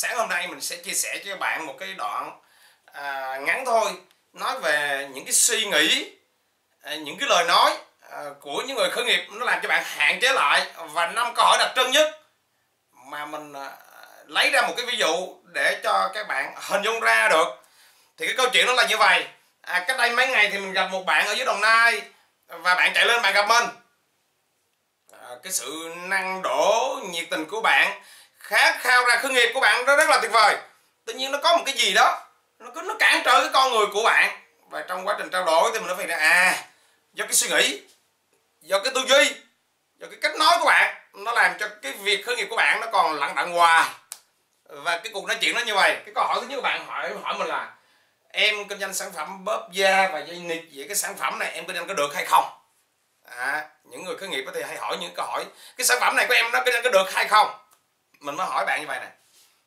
sáng hôm nay mình sẽ chia sẻ cho các bạn một cái đoạn à, ngắn thôi. Nói về những cái suy nghĩ à, những cái lời nói à, của những người khởi nghiệp. Nó làm cho bạn hạn chế lại và năm câu hỏi đặc trưng nhất mà mình à, lấy ra một cái ví dụ để cho các bạn hình dung ra được. Thì cái câu chuyện nó là như vậy. À, cách đây mấy ngày thì mình gặp một bạn ở dưới đồng nai và bạn chạy lên bạn gặp mình. À, cái sự năng đổ nhiệt tình của bạn khát khao ra khởi nghiệp của bạn nó rất là tuyệt vời. Tự nhiên nó có một cái gì đó nó cứ nó cản trở cái con người của bạn. Và trong quá trình trao đổi thì mình nó phải là à do cái suy nghĩ do cái tư duy do cái cách nói của bạn nó làm cho cái việc khởi nghiệp của bạn nó còn lặng đặng hoài. Và cái cuộc nói chuyện nó như vậy. Cái câu hỏi thứ nhất của bạn hỏi hỏi mình là em kinh doanh sản phẩm bóp da và dây nghiệp vậy cái sản phẩm này em kinh doanh có được hay không? À, những người khởi nghiệp thì hay hỏi những câu hỏi cái sản phẩm này của em nó kinh doanh có được hay không? Mình mới hỏi bạn như vậy nè.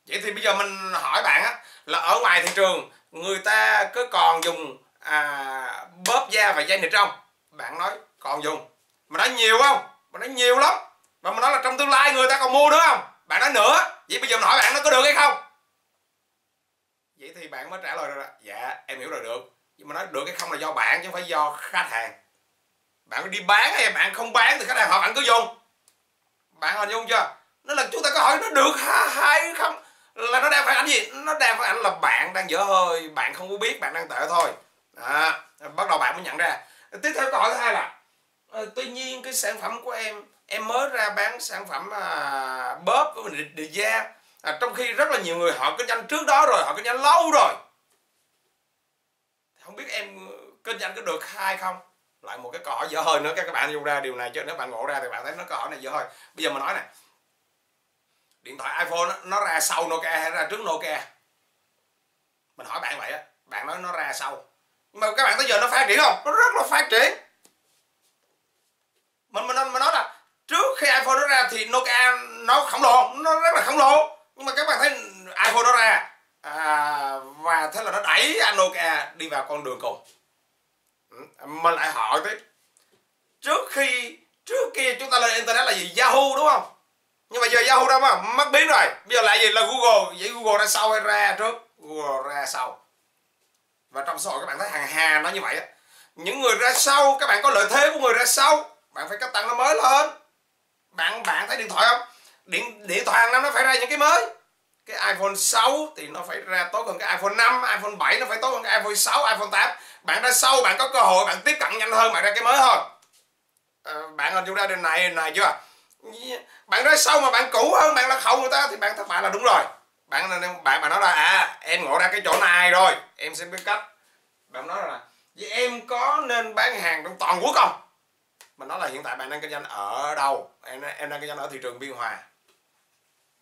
Vậy thì bây giờ mình hỏi bạn á là ở ngoài thị trường người ta cứ còn dùng à, bóp da và dây nịt không? Bạn nói còn dùng. Mà nói nhiều không? Mà nói nhiều lắm. Mà mình nói là trong tương lai người ta còn mua nữa không? Bạn nói nữa. Vậy bây giờ mình hỏi bạn nó có được hay không? Vậy thì bạn mới trả lời rồi dạ em hiểu rồi được. Nhưng mà nói được hay không là do bạn chứ không phải do khách hàng. Bạn đi bán hay bạn không bán thì khách hàng họ bạn cứ dùng. Bạn hình dung chưa? Nó là chúng ta có hỏi nó được hay không? Là nó đang phản ảnh gì? Nó đang phản ảnh là bạn đang dở hơi bạn không có biết bạn đang tệ thôi. À, bắt đầu bạn mới nhận ra. Tiếp theo câu hỏi thứ hai là à, tuy nhiên cái sản phẩm của em em mới ra bán sản phẩm à, bóp với mình địa da à, trong khi rất là nhiều người họ kinh doanh trước đó rồi họ kinh doanh lâu rồi. Không biết em ờ, kinh doanh có được hay không? Lại một cái câu hỏi dở hơi nữa các bạn dùng ra điều này chứ nếu bạn ngộ ra thì bạn thấy nó câu hỏi này dở hơi. Bây giờ mình nói nè điện thoại iPhone nó, nó ra sau Nokia hay ra trước Nokia? Mình hỏi bạn vậy á bạn nói nó ra sau. Nhưng mà các bạn tới giờ nó phát triển không? Nó rất là phát triển. Mình mình mình nói là trước khi iPhone nó ra thì Nokia nó khổng lồ nó rất là khổng lồ. Nhưng mà các bạn thấy iPhone nó ra à, và thế là nó đẩy anh Nokia đi vào con đường cùng. Ừ, mình lại hỏi tiếp. Trước khi trước kia chúng ta lên internet là gì? Yahoo đúng không? Nhưng mà giờ Yahoo đâu mà mất biến rồi. Bây giờ lại gì là Google. Vậy Google ra sau hay ra trước? Google ra sau. Và trong xã hội các bạn thấy hàng hà nó như vậy á. Những người ra sau các bạn có lợi thế của người ra sau. Bạn phải cấp tặng nó mới lên. Bạn bạn thấy điện thoại không? Điện điện thoại hàng năm nó phải ra những cái mới. Cái iPhone 6 thì nó phải ra tốt hơn cái iPhone 5 iPhone 7 nó phải tốt hơn cái iPhone 6 iPhone 8 bạn ra sau bạn có cơ hội bạn tiếp cận nhanh hơn bạn ra cái mới hơn. À, bạn hình dung ra điều này này chưa? Bạn nói sau mà bạn cũ hơn, bạn là hậu người ta thì bạn thất bại là đúng rồi. Bạn bạn mà nói là à em ngộ ra cái chỗ này rồi, em sẽ biết cách. Bạn nói là, vậy em có nên bán hàng trong toàn quốc không? Mình nói là hiện tại bạn đang kinh doanh ở đâu? Em em đang kinh doanh ở thị trường biên hòa.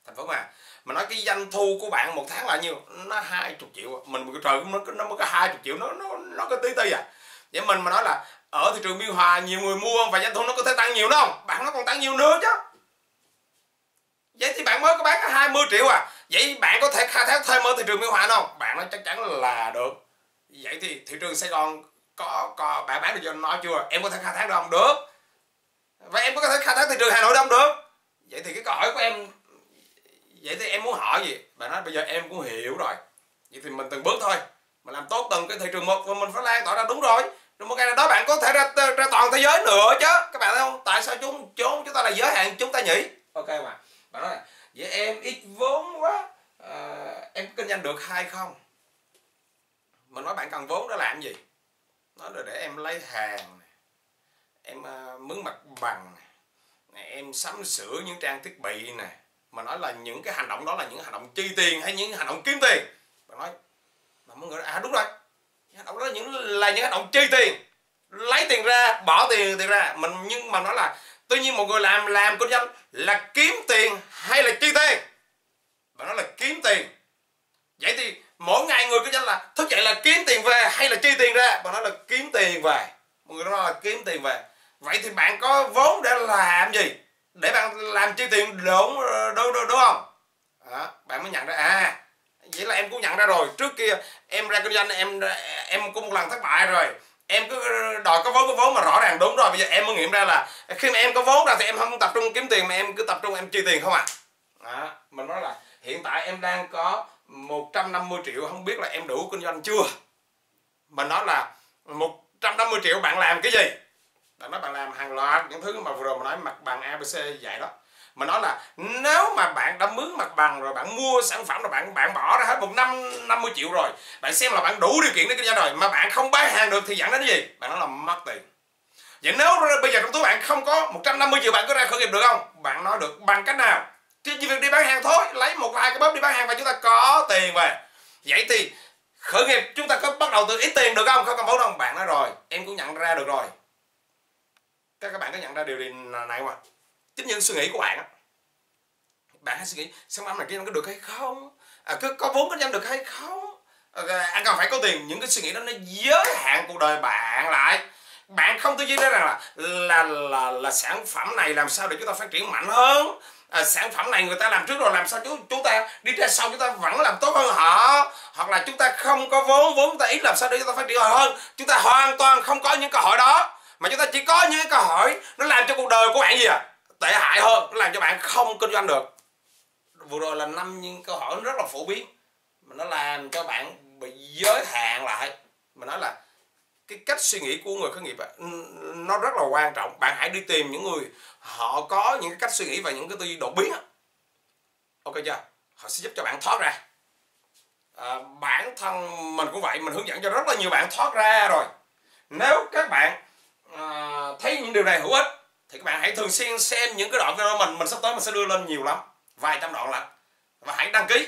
Thành phố mà mà nói cái doanh thu của bạn một tháng là nhiêu? Nó hai chục triệu. Mình trời, nó nó mới có hai chục triệu, nó nó nó có tí tí à. Vậy mình mà nói là ở thị trường biên hòa nhiều người mua và doanh thu nó có thể tăng nhiều không? Bạn nó còn tăng nhiều nữa chứ. Vậy thì bạn mới có bán 20 triệu à. Vậy bạn có thể khai thác thêm ở thị trường biên hòa không? Bạn nói chắc chắn là được. Vậy thì thị trường sài gòn có, có bạn bán được cho nó chưa? Em có thể khai thác được không? Được. Và em có thể khai thác thị trường hà nội không? Được. Vậy thì cái câu hỏi của em vậy thì em muốn hỏi gì? Bạn nói bây giờ em cũng hiểu rồi. Vậy thì mình từng bước thôi. Mình làm tốt từng cái thị trường một và mình phải lan tỏa ra đúng rồi lựa chứ. Các bạn thấy không? Tại sao chúng chúng chúng ta là giới hạn chúng ta nhỉ? Ok mà. Bạn nói là vậy em ít vốn quá. À, em kinh doanh được hay không? Mình nói bạn cần vốn để làm gì? Nói là để em lấy hàng em uh, mướn mặt bằng này, em sắm sửa những trang thiết bị nè. Mà nói là những cái hành động đó là những hành động chi tiền hay những hành động kiếm tiền? Bạn nói mà mọi người à đúng rồi. Hành động đó là những là những hành động chi tiền lấy tiền ra bỏ tiền tiền ra. Mình nhưng mà nói là tuy nhiên một người làm làm kinh doanh là kiếm tiền hay là chi tiền bạn nói là kiếm tiền. Vậy thì mỗi ngày người kinh doanh là thức dậy là kiếm tiền về hay là chi tiền ra? Bạn nói là kiếm tiền về. Mọi người nói là kiếm tiền về. Vậy thì bạn có vốn để làm gì? Để bạn làm chi tiền đúng đúng đúng, đúng không? Đó, bạn mới nhận ra à vậy là em cũng nhận ra rồi. Trước kia em ra kinh doanh em em có một lần thất bại rồi em cứ đòi có vốn có vốn mà rõ ràng đúng rồi. Bây giờ em mới nghiệm ra là khi mà em có vốn ra thì em không tập trung kiếm tiền mà em cứ tập trung em chi tiền không à? Đó, mình nói là hiện tại em đang có 150 triệu không biết là em đủ kinh doanh chưa? Mình nói là 150 triệu bạn làm cái gì? Bạn nói bạn làm hàng loạt những thứ mà vừa rồi mình nói mặt bằng abc vậy đó mà nói là nếu mà bạn đã mướn mặt bằng rồi, bạn mua sản phẩm rồi, bạn bạn bỏ ra hết một năm 50 triệu rồi, bạn xem là bạn đủ điều kiện để kinh doanh rồi, mà bạn không bán hàng được thì dẫn đến gì? Bạn nói là mất tiền. Vậy nếu bây giờ trong túi bạn không có 150 triệu bạn có ra khởi nghiệp được không? Bạn nói được bằng cách nào? Chứ chỉ việc đi bán hàng thôi, lấy một vài cái bóp đi bán hàng và chúng ta có tiền về. Vậy thì khởi nghiệp chúng ta có bắt đầu từ ít tiền được không? Không cần vốn đâu bạn nói rồi, em cũng nhận ra được rồi. Các các bạn có nhận ra điều này không ạ? Chính những suy nghĩ của bạn á. Bạn hãy suy nghĩ sản phẩm này kia có được hay không? À, có, có vốn kinh doanh được hay không? Ờ, à, anh cần phải có tiền. Những cái suy nghĩ đó nó giới hạn cuộc đời bạn lại. Bạn không tư duy ra rằng là là, là là sản phẩm này làm sao để chúng ta phát triển mạnh hơn. À, sản phẩm này người ta làm trước rồi làm sao chúng chúng ta đi ra sau chúng ta vẫn làm tốt hơn họ. Hoặc là chúng ta không có vốn vốn chúng ta ít làm sao để chúng ta phát triển hơn. Chúng ta hoàn toàn không có những cơ hội đó. Mà chúng ta chỉ có những cơ hội nó làm cho cuộc đời của bạn gì à? Tệ hại hơn nó làm cho bạn không kinh doanh được. Vừa rồi là năm những câu hỏi rất là phổ biến mà nó làm cho bạn bị giới hạn lại. Mà nói là cái cách suy nghĩ của người khởi nghiệp nó rất là quan trọng. Bạn hãy đi tìm những người họ có những cái cách suy nghĩ và những cái tư duy đột biến ok chưa? Họ sẽ giúp cho bạn thoát ra. À, bản thân mình cũng vậy mình hướng dẫn cho rất là nhiều bạn thoát ra rồi. Nếu các bạn à, thấy những điều này hữu ích thì các bạn hãy thường xuyên xem những cái đoạn video mình mình sắp tới mình sẽ đưa lên nhiều lắm, vài trăm đoạn lận. Và hãy đăng ký.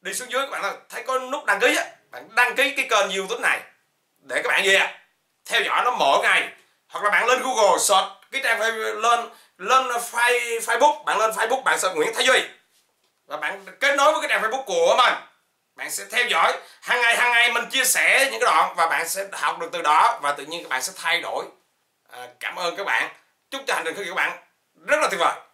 Đi xuống dưới các bạn thấy có nút đăng ký á, bạn đăng ký cái kênh youtube này để các bạn gì ạ? Theo dõi nó mỗi ngày. Hoặc là bạn lên google search cái trang lên lên facebook, bạn lên facebook, bạn search nguyễn thái duy. Và bạn kết nối với cái trang facebook của mình. Bạn sẽ theo dõi, hàng ngày hàng ngày mình chia sẻ những cái đoạn và bạn sẽ học được từ đó và tự nhiên các bạn sẽ thay đổi à, cảm ơn các bạn. Chúc cho hành trình khởi nghiệp các bạn rất là tuyệt vời.